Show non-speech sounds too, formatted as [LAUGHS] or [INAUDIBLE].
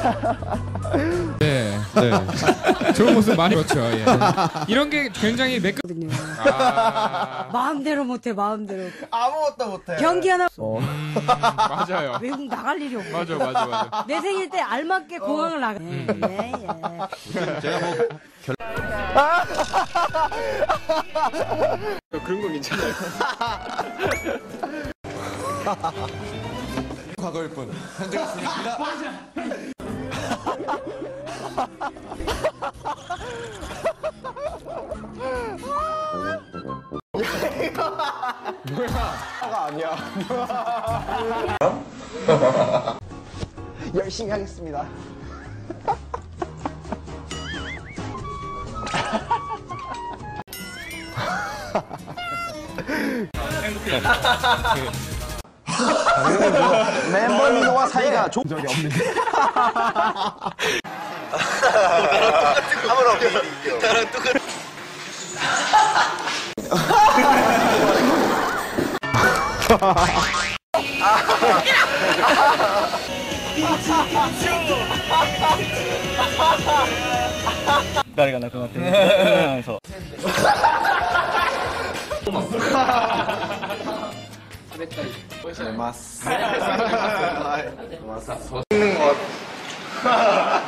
[LAUGHS] 네. 좋은 모습 많이 그렇죠. 예. 이런 게 굉장히 매끄. 거든요. 아, 마음대로 못해 마음대로. 아무것도 못해. 경기 하나 음, 맞아요. 외국 나갈 일이 없고. 맞아, 맞아, 맞아. 내 생일 때 알맞게 공항을 나가. 예, 예, 예. 제가 뭐 [LAUGHS] 그런 거 괜찮아요. 과거일 뿐. 현재가 [LAUGHS] 중요합니다. 열심히 하겠습니다. 멤버 민호와 사이가 좋은 적이 없는데. 아무나 없게 나랑 똑같 誰が亡くなってるう、はい。[LAUGHS]